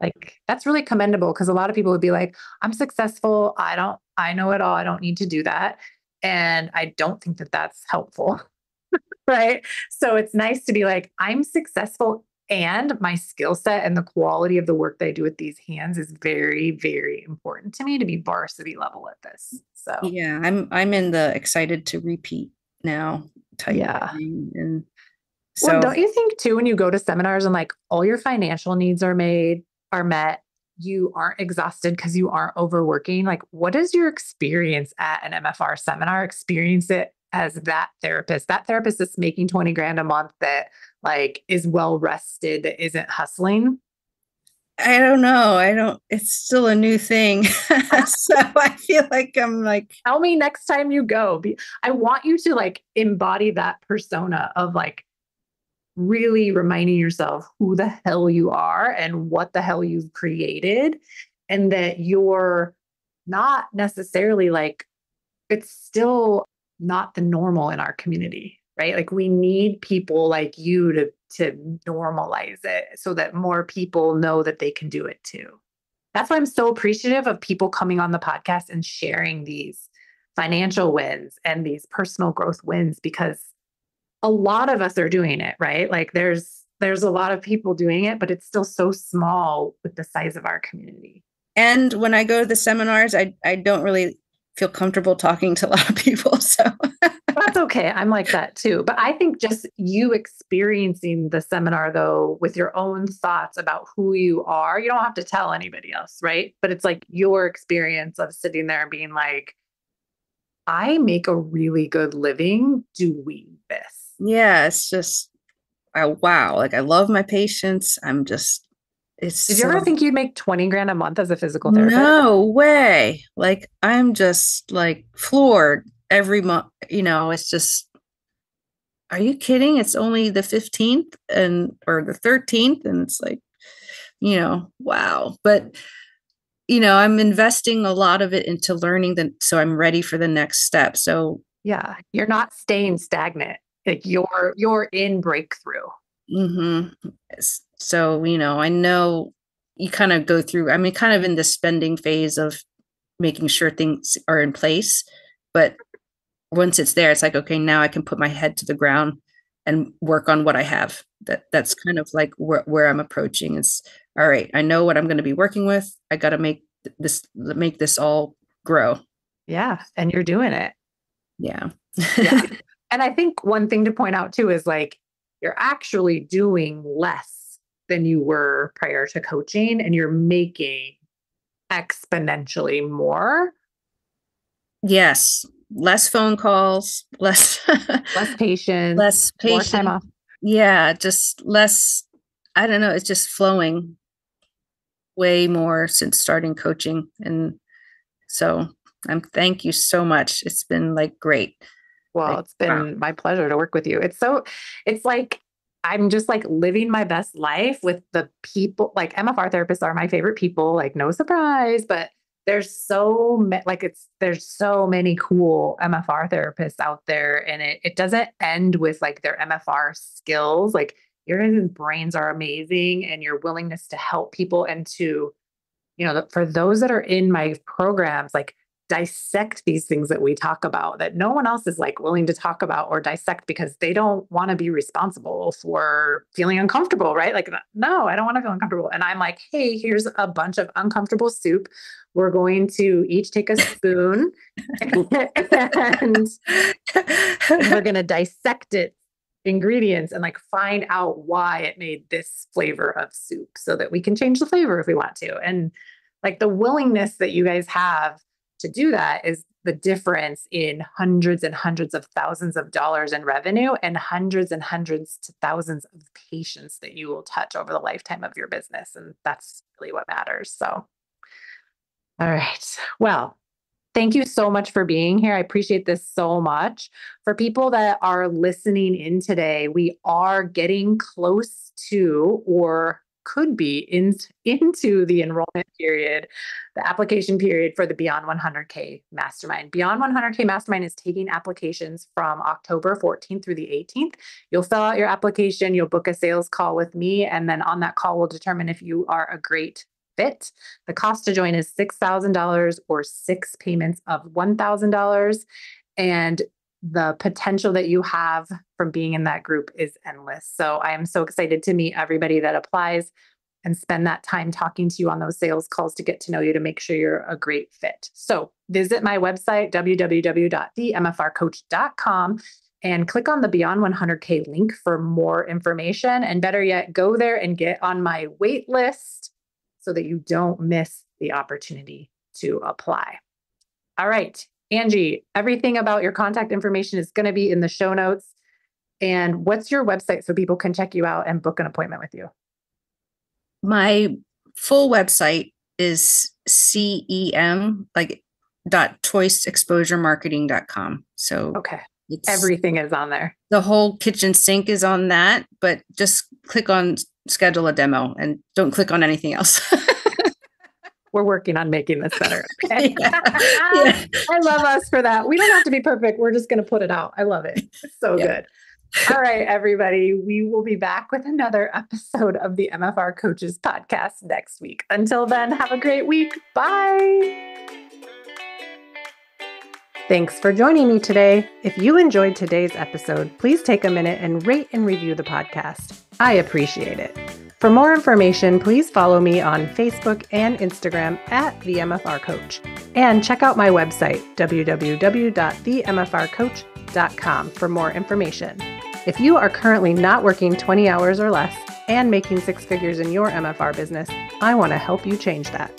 Like that's really commendable because a lot of people would be like, I'm successful. I don't, I know it all. I don't need to do that. And I don't think that that's helpful. right. So it's nice to be like, I'm successful and my skill set and the quality of the work that I do with these hands is very, very important to me to be varsity level at this. So yeah, I'm I'm in the excited to repeat now type Yeah. thing. And so well, don't you think too when you go to seminars and like all your financial needs are made, are met, you aren't exhausted because you aren't overworking? Like, what is your experience at an MFR seminar? Experience it as that therapist, that therapist that's making 20 grand a month that like is well rested, that isn't hustling. I don't know. I don't it's still a new thing. so I feel like I'm like tell me next time you go. I want you to like embody that persona of like really reminding yourself who the hell you are and what the hell you've created, and that you're not necessarily like it's still not the normal in our community, right? Like we need people like you to to normalize it so that more people know that they can do it too. That's why I'm so appreciative of people coming on the podcast and sharing these financial wins and these personal growth wins because a lot of us are doing it, right? Like there's there's a lot of people doing it, but it's still so small with the size of our community. and when I go to the seminars, I I don't really feel comfortable talking to a lot of people. So That's okay. I'm like that too. But I think just you experiencing the seminar though with your own thoughts about who you are, you don't have to tell anybody else, right? But it's like your experience of sitting there and being like, I make a really good living doing this. Yeah, it's just I wow, like I love my patients. I'm just it's Did you ever think you'd make 20 grand a month as a physical therapist? No way. Like I'm just like floored every month. You know, it's just are you kidding? It's only the 15th and or the 13th and it's like, you know, wow. But you know, I'm investing a lot of it into learning the so I'm ready for the next step. So Yeah. You're not staying stagnant. Like you're you're in breakthrough. mm-hmm. So, you know, I know you kind of go through, I mean, kind of in the spending phase of making sure things are in place. But once it's there, it's like, okay, now I can put my head to the ground and work on what I have. That that's kind of like where, where I'm approaching is all right, I know what I'm going to be working with. I got to make this make this all grow. Yeah, and you're doing it. Yeah. yeah. And I think one thing to point out too is like you're actually doing less than you were prior to coaching and you're making exponentially more. Yes. Less phone calls, less less patients, less patients. Time off. Yeah, just less I don't know, it's just flowing way more since starting coaching and so I'm thank you so much. It's been like great. Well, it's been my pleasure to work with you. It's so, it's like, I'm just like living my best life with the people. Like MFR therapists are my favorite people, like no surprise, but there's so many, like it's, there's so many cool MFR therapists out there. And it, it doesn't end with like their MFR skills. Like your guys' brains are amazing and your willingness to help people and to, you know, for those that are in my programs, like dissect these things that we talk about that no one else is like willing to talk about or dissect because they don't want to be responsible for feeling uncomfortable, right? Like, no, I don't want to feel uncomfortable. And I'm like, hey, here's a bunch of uncomfortable soup. We're going to each take a spoon and, we're going to dissect it ingredients and like find out why it made this flavor of soup so that we can change the flavor if we want to. And like the willingness that you guys have to do that is the difference in hundreds and hundreds of thousands of dollars in revenue and hundreds and hundreds to thousands of patients that you will touch over the lifetime of your business. And that's really what matters. So, all right. Well, thank you so much for being here. I appreciate this so much. For people that are listening in today, we are getting close to or could be in, into the enrollment period, the application period for the Beyond 100K Mastermind. Beyond 100K Mastermind is taking applications from October 14th through the 18th. You'll fill out your application, you'll book a sales call with me, and then on that call, we'll determine if you are a great fit. The cost to join is $6,000 or six payments of $1,000. And the potential that you have from being in that group is endless. So I am so excited to meet everybody that applies and spend that time talking to you on those sales calls to get to know you to make sure you're a great fit. So visit my website, www.themfrcoach.com, and click on the Beyond 100K link for more information. And better yet, go there and get on my wait list so that you don't miss the opportunity to apply. All right. Angie, everything about your contact information is going to be in the show notes. And what's your website so people can check you out and book an appointment with you? My full website is CEM, like dot choiceexposuremarketing.com. So okay. Everything is on there. The whole kitchen sink is on that, but just click on schedule a demo and don't click on anything else. we're working on making this better. Okay? yeah. Yeah. I love us for that. We don't have to be perfect. We're just going to put it out. I love it. It's so yeah. good. All right, everybody. We will be back with another episode of the MFR Coaches Podcast next week. Until then, have a great week. Bye. Thanks for joining me today. If you enjoyed today's episode, please take a minute and rate and review the podcast. I appreciate it. For more information, please follow me on Facebook and Instagram at the MFR Coach. And check out my website, www.themfrcoach.com, for more information. If you are currently not working 20 hours or less and making six figures in your MFR business, I want to help you change that.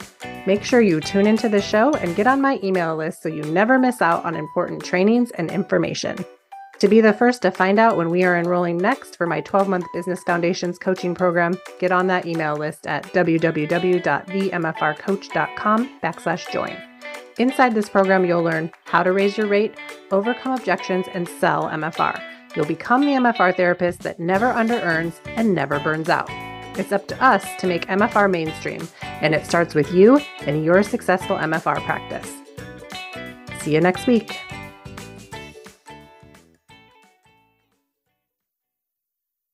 Make sure you tune into the show and get on my email list so you never miss out on important trainings and information. To be the first to find out when we are enrolling next for my 12 month Business Foundations coaching program, get on that email list at www.themfrcoach.com backslash join. Inside this program, you'll learn how to raise your rate, overcome objections, and sell MFR. You'll become the MFR therapist that never under earns and never burns out. It's up to us to make MFR mainstream, and it starts with you and your successful MFR practice. See you next week.